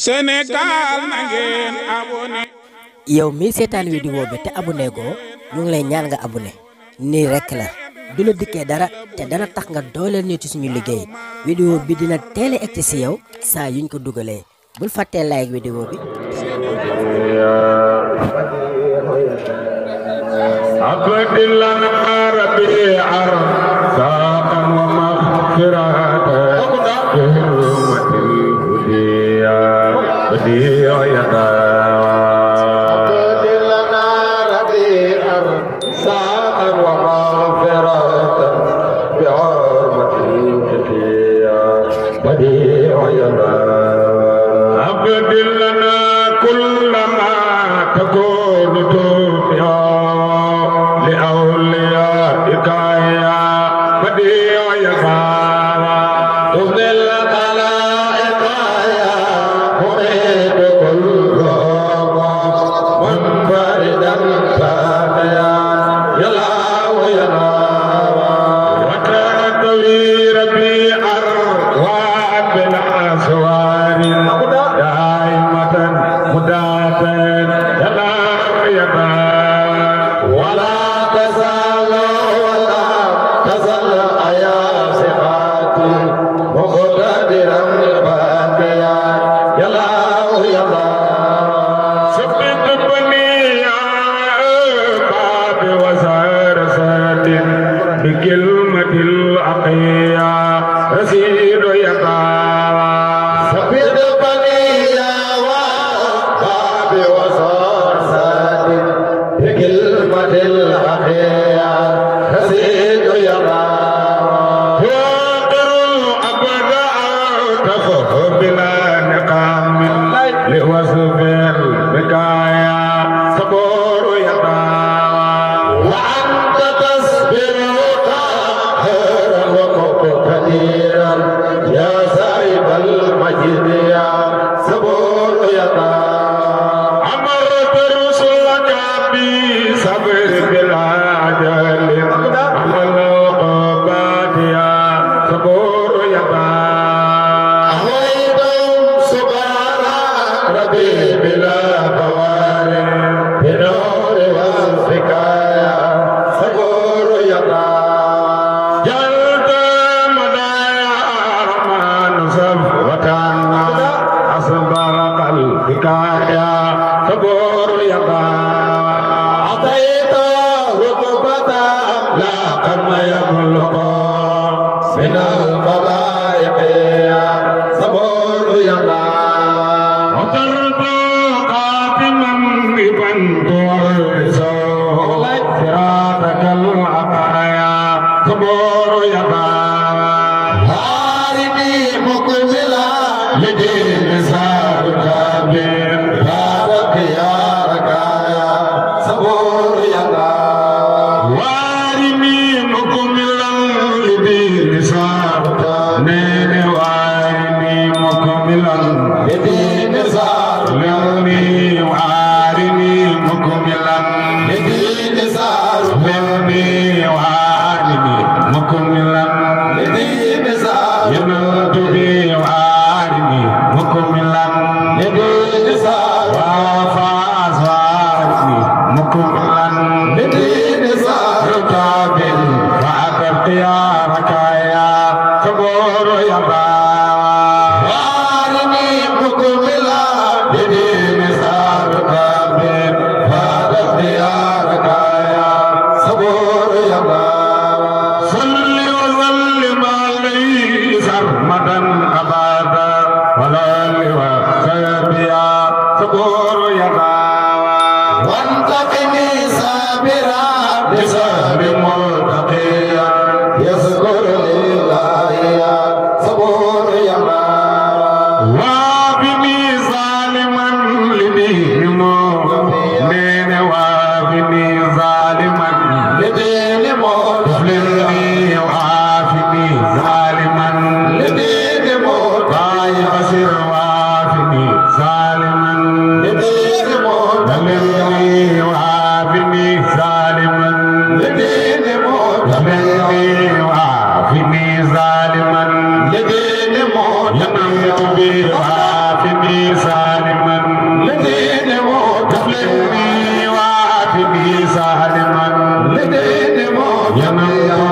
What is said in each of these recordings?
senegal nangen abone. Yow mi setan wi di wobe te abone go ñu ngi lay ñaan nga abone. Ni rek la. Du la dikke dara te dara tax nga dooleel ñu ci suñu liggey video bi dina télé ak ci yow sa yuñ ko dugalee. Bu faté like video bi. Yeah. Dios,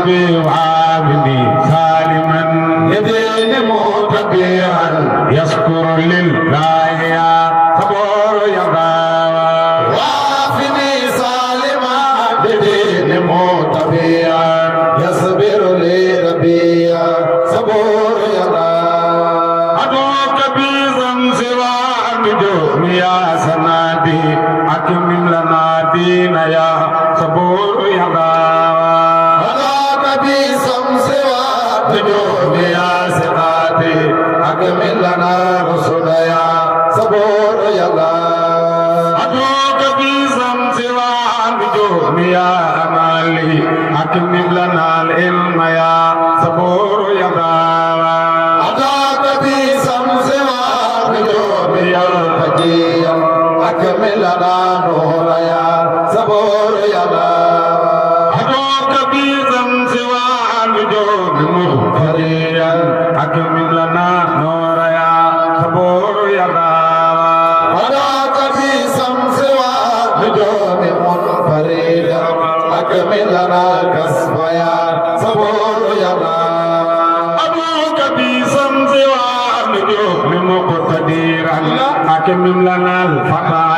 ربي وعابدي سالما يدين من لنا الفتى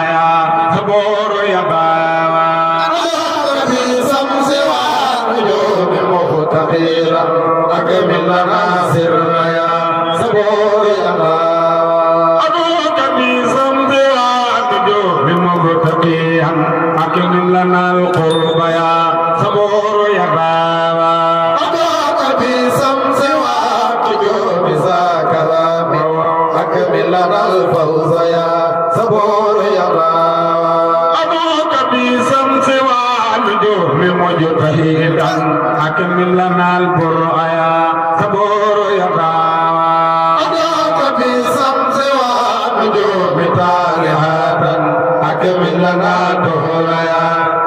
لنا ڈھولایا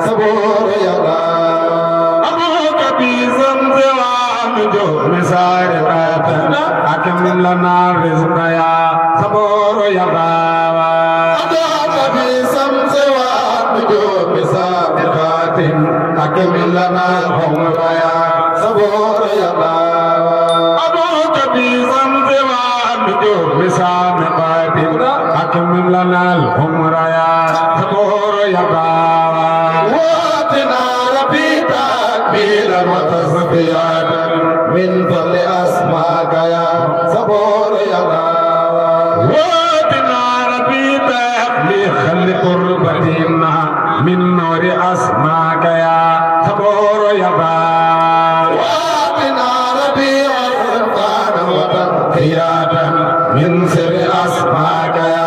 سبور یلا ابو کبھی زمزمان جو نثار راتنا حکم لنا رزقیا سبور یلا ابو کبھی زمزمان جو نثار راتن حکم لنا ڈھولایا سبور یلا ابو کبھی زمزمان بيجو مسام باتين حكم لنا العمريات فطور يبا واتنا ربيتا بلا متصفيات من ظل أسماك يا صبور يبا واتنا ربيتا لخل قربتنا من نور أسماك يا صبور يبا واتنا ترتيابا من سر أصحابك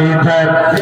ربيتك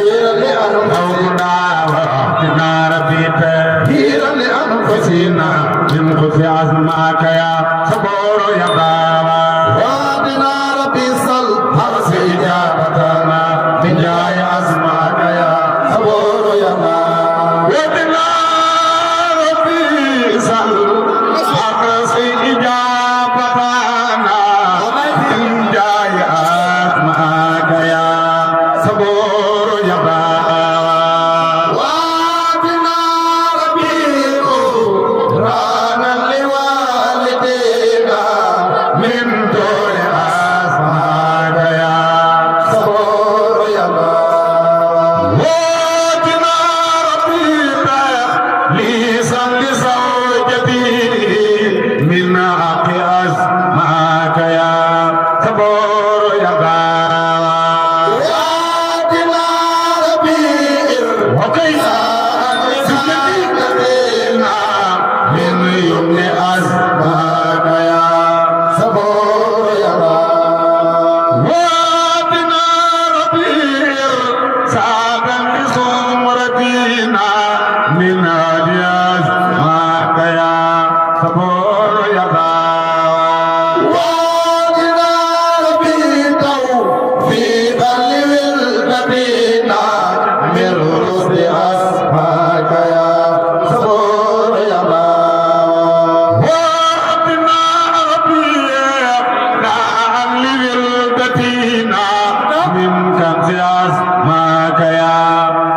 أسماك يا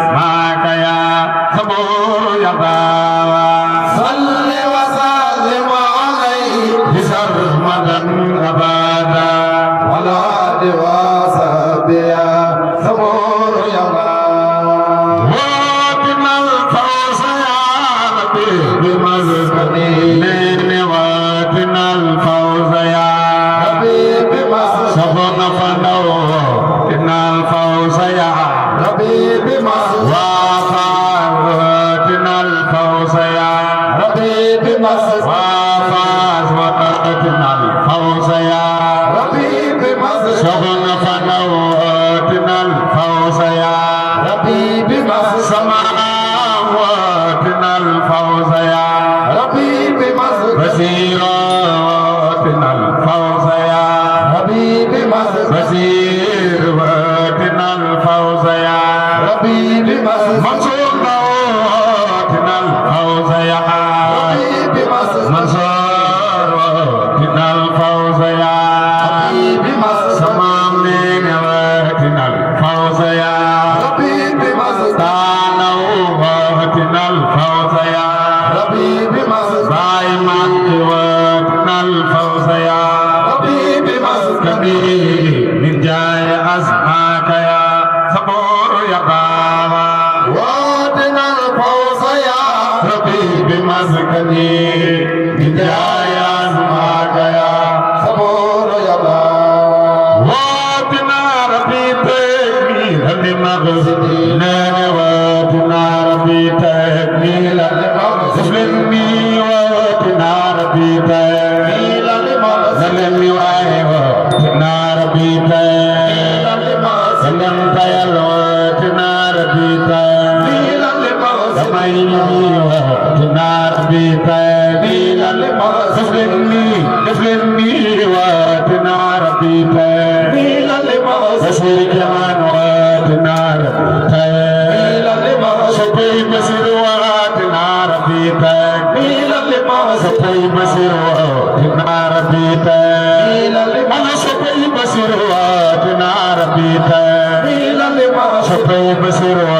Bye. ربي فاني فاسلمني اسلمني واتنا ربي فاني فاسلمني كمان واتنا ربي فاني سبي مسير واتنا ربي فاني سبي مسير واتنا ربي فاني أنا سبي مسير واتنا ربي فاني سبي مسير واتنا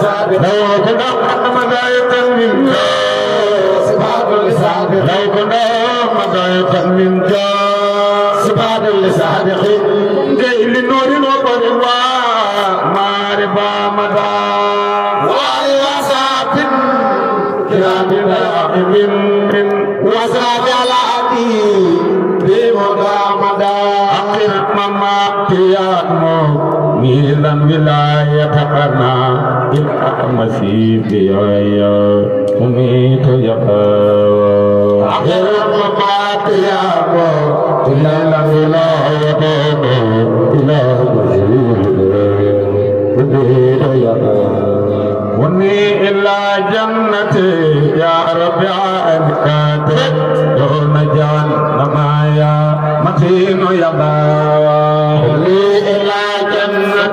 سباب ميلا ولاية قرنا إلى مسيح يا مميت يا آخر ممات يا أبو إلى ولاية إلى مسيح يا وني إلى جنتي يا رب عنك دون جان نمايا متين يا باوا لي إلى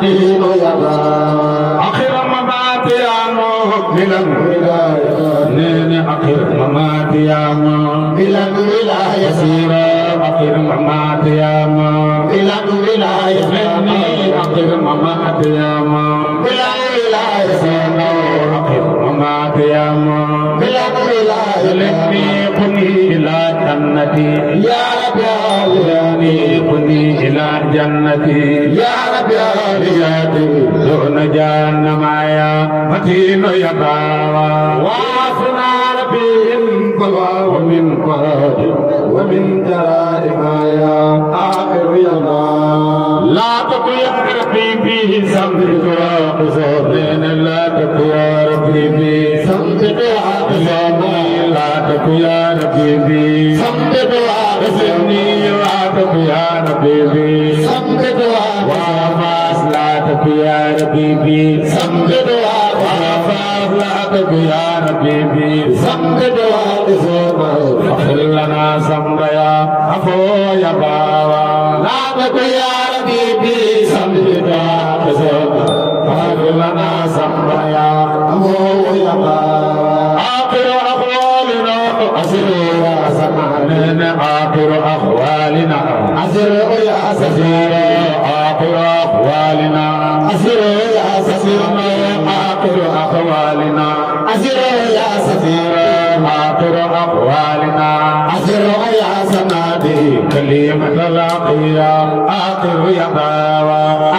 مكين يقاوى آخر ممات يا مؤمنا نين آخر ممات يا مؤمنا إلى الولاية يسير آخر ممات يا مؤمنا إلى الولاية مني آخر ممات يا مؤمنا إلى الولاية آخر ممات يا مؤمنا إلى جنتي يا رب يا لني إلى جنتي يا رب يا رياتي دون جهنم يا متين ربهم ومن ومن جرائم يا آخر لا تكن ربي فيه سمت وقصدين لا ربي سمت لا تكن يا ربي فيه سمت سمي لا تكن يا ربي فيه سمت وفاس لا تكن يا ربي فيه سمت وفاس لا تكن يا ربي فيه سمت اغفر لنا سمريا عفو يا بابا لا تكن يا ربي سمجد اغفر لنا سمريا أبو يا بابا أسروا يا سمعنا آخر أخوالنا. أسروا يا سمعنا آخر أخوالنا. أسروا يا سمعنا آخر أخوالنا. أسروا يا سمعنا آخر أخوالنا. أسروا يا سمعنا كلمة لاقيا آخر يا دعوة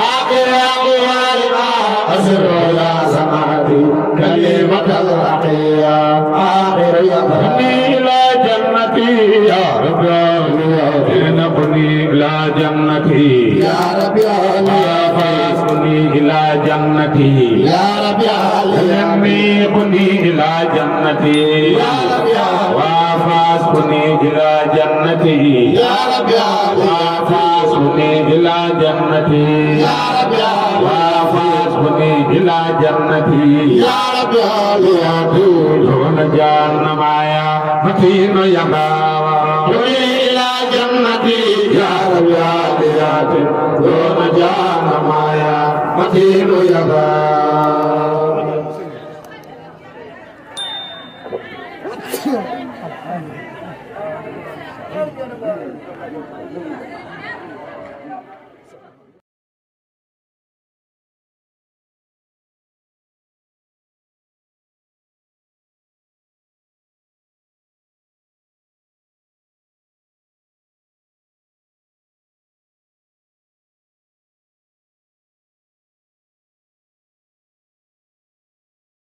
جنتي يا رب الله لمي بني إلى جنتي يا رب يا الله وفاسني إلى جنتي يا رب يا الله وفاسني إلى جنتي يا رب يا الله وفاسني إلى جنتي يا رب يا الله دون يا متين يا بابا إلى جنتي يا رب يا بيات دون جهنم يا متين يا